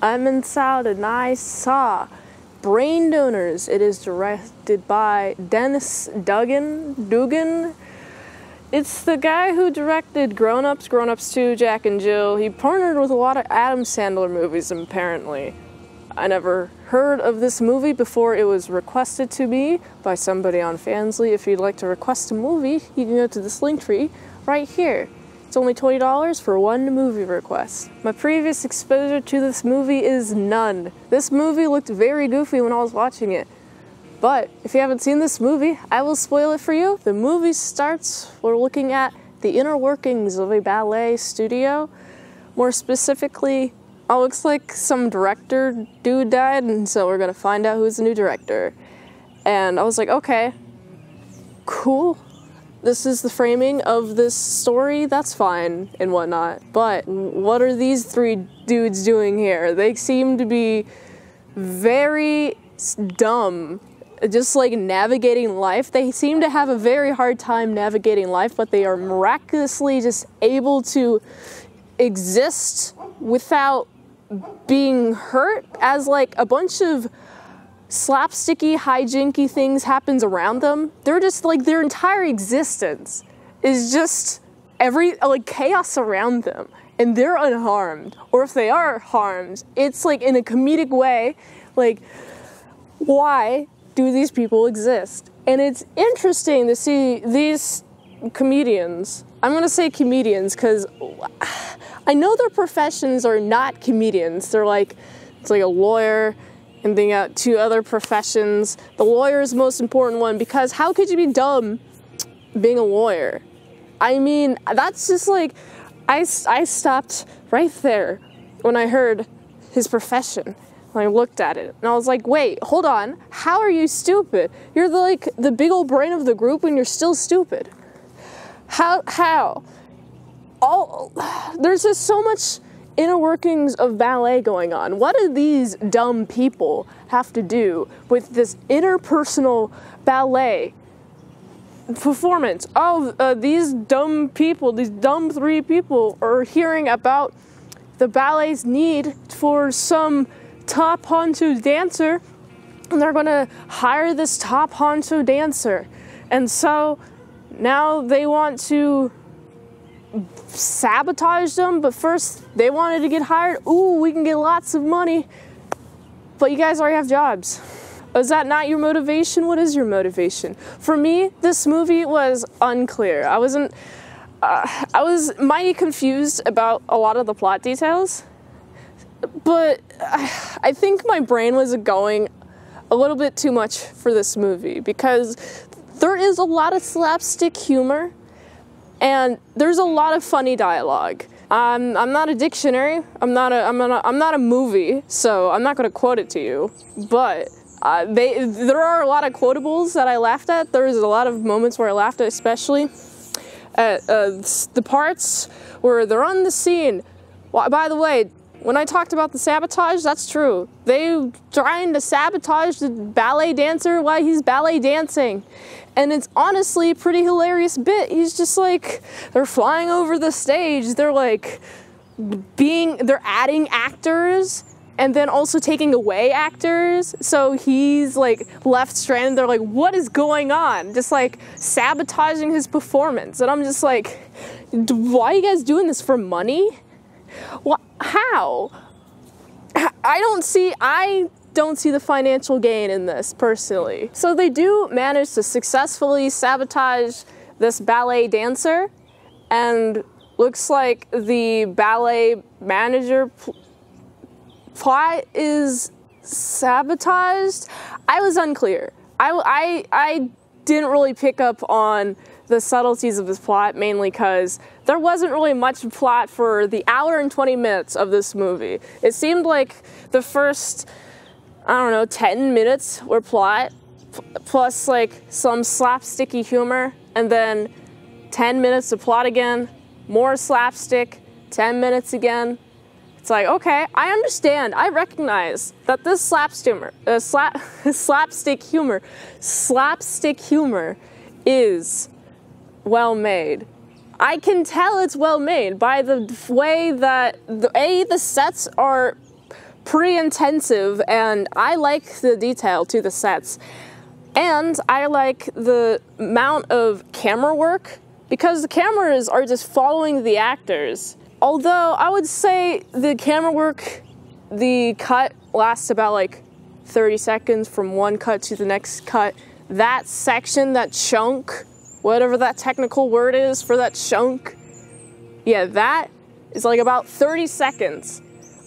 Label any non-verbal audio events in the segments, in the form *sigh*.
I'm inside and I saw Brain Donors. It is directed by Dennis Duggan. Dugan. It's the guy who directed Grown Ups, Grown Ups 2, Jack and Jill. He partnered with a lot of Adam Sandler movies, apparently. I never heard of this movie before it was requested to me by somebody on Fansly. If you'd like to request a movie, you can go to this link tree right here. It's only $20 for one movie request. My previous exposure to this movie is none. This movie looked very goofy when I was watching it. But if you haven't seen this movie, I will spoil it for you. The movie starts, we're looking at the inner workings of a ballet studio. More specifically, oh, looks like some director dude died, and so we're gonna find out who's the new director. And I was like, okay, cool this is the framing of this story, that's fine and whatnot. But what are these three dudes doing here? They seem to be very dumb, just like navigating life. They seem to have a very hard time navigating life, but they are miraculously just able to exist without being hurt as like a bunch of slapsticky, hijinky things happens around them. They're just like their entire existence is just every like chaos around them and they're unharmed. Or if they are harmed, it's like in a comedic way, like why do these people exist? And it's interesting to see these comedians. I'm gonna say comedians because *sighs* I know their professions are not comedians. They're like, it's like a lawyer, and then got two other professions. The lawyer is the most important one because how could you be dumb being a lawyer? I mean, that's just like, I, I stopped right there when I heard his profession. When I looked at it and I was like, wait, hold on. How are you stupid? You're the, like the big old brain of the group and you're still stupid. How, how? All, *sighs* there's just so much inner workings of ballet going on. What do these dumb people have to do with this interpersonal ballet performance? Oh, uh, these dumb people, these dumb three people are hearing about the ballet's need for some top honcho dancer, and they're gonna hire this top honcho dancer. And so now they want to sabotage them, but first they wanted to get hired. Ooh, we can get lots of money. But you guys already have jobs. Is that not your motivation? What is your motivation? For me, this movie was unclear. I wasn't, uh, I was mighty confused about a lot of the plot details, but I think my brain was going a little bit too much for this movie because there is a lot of slapstick humor and there's a lot of funny dialogue. Um, I'm not a dictionary. I'm not a. I'm not. A, I'm not a movie, so I'm not going to quote it to you. But uh, they, there are a lot of quotables that I laughed at. There's a lot of moments where I laughed at, especially at uh, the parts where they're on the scene. By the way, when I talked about the sabotage, that's true. They trying to sabotage the ballet dancer while he's ballet dancing. And it's honestly a pretty hilarious bit. He's just like, they're flying over the stage. They're like being, they're adding actors and then also taking away actors. So he's like left stranded. They're like, what is going on? Just like sabotaging his performance. And I'm just like, why are you guys doing this for money? Well, how? I don't see, I don't see the financial gain in this personally. So they do manage to successfully sabotage this ballet dancer and looks like the ballet manager plot is sabotaged. I was unclear. I, I, I didn't really pick up on the subtleties of this plot mainly because there wasn't really much plot for the hour and 20 minutes of this movie. It seemed like the first, I don't know, 10 minutes were plot, plus like some slapsticky humor, and then 10 minutes of plot again, more slapstick, 10 minutes again. It's like, okay, I understand, I recognize that this slapstick humor, uh, slap, *laughs* slapstick humor, slapstick humor is well made. I can tell it's well made by the way that the, a the sets are pretty intensive and I like the detail to the sets. And I like the amount of camera work because the cameras are just following the actors. Although I would say the camera work, the cut lasts about like 30 seconds from one cut to the next cut. That section, that chunk, whatever that technical word is for that chunk, yeah, that is like about 30 seconds.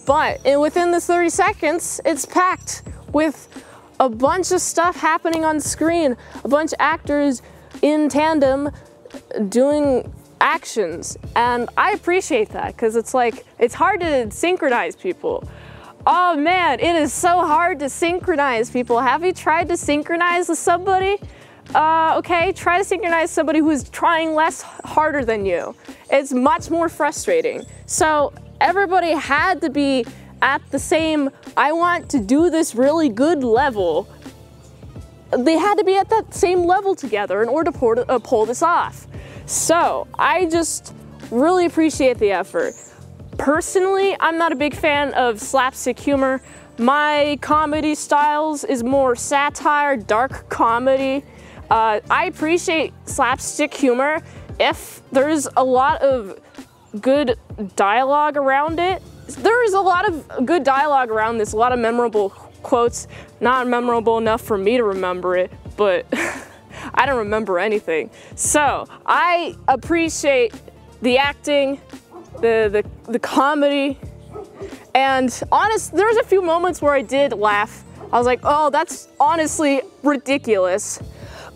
But within the 30 seconds, it's packed with a bunch of stuff happening on screen, a bunch of actors in tandem doing actions. And I appreciate that because it's like, it's hard to synchronize people. Oh man, it is so hard to synchronize people. Have you tried to synchronize with somebody? Uh, okay, try to synchronize somebody who's trying less harder than you. It's much more frustrating. So everybody had to be at the same, I want to do this really good level. They had to be at that same level together in order to uh, pull this off. So I just really appreciate the effort. Personally, I'm not a big fan of slapstick humor. My comedy styles is more satire, dark comedy. Uh, I appreciate slapstick humor if there's a lot of good dialogue around it. There is a lot of good dialogue around this, a lot of memorable quotes. Not memorable enough for me to remember it, but *laughs* I don't remember anything. So I appreciate the acting, the, the, the comedy. And honest, there's a few moments where I did laugh. I was like, oh, that's honestly ridiculous.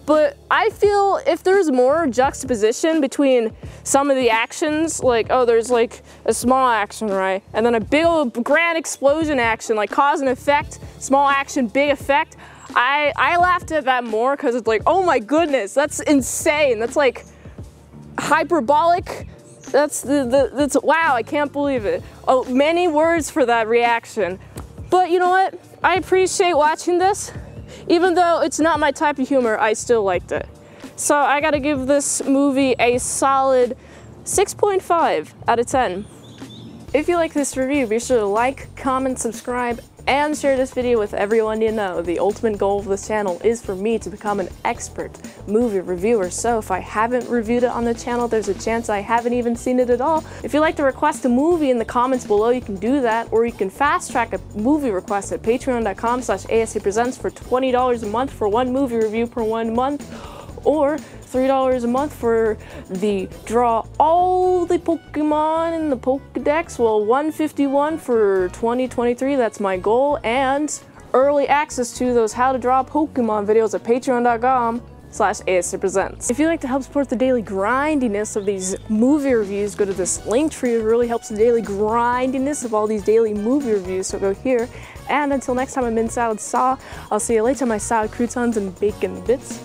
But I feel if there's more juxtaposition between some of the actions, like, oh, there's like a small action, right? And then a big old grand explosion action, like cause and effect, small action, big effect. I, I laughed at that more because it's like, oh my goodness, that's insane. That's like hyperbolic that's the, the that's wow, I can't believe it. Oh, many words for that reaction. But you know what? I appreciate watching this. Even though it's not my type of humor, I still liked it. So I gotta give this movie a solid 6.5 out of 10. If you like this review, be sure to like, comment, subscribe, and share this video with everyone you know. The ultimate goal of this channel is for me to become an expert movie reviewer, so if I haven't reviewed it on the channel, there's a chance I haven't even seen it at all. If you'd like to request a movie in the comments below, you can do that, or you can fast track a movie request at patreon.com slash presents for $20 a month for one movie review per one month, or $3 a month for the draw all the Pokemon in the Pokedex. Well, 151 for 2023, that's my goal, and early access to those how to draw Pokemon videos at patreon.com slash Presents. If you'd like to help support the daily grindiness of these movie reviews, go to this link tree. It really helps the daily grindiness of all these daily movie reviews, so go here. And until next time, I'm Mint Salad Saw. I'll see you later, my salad croutons and bacon bits.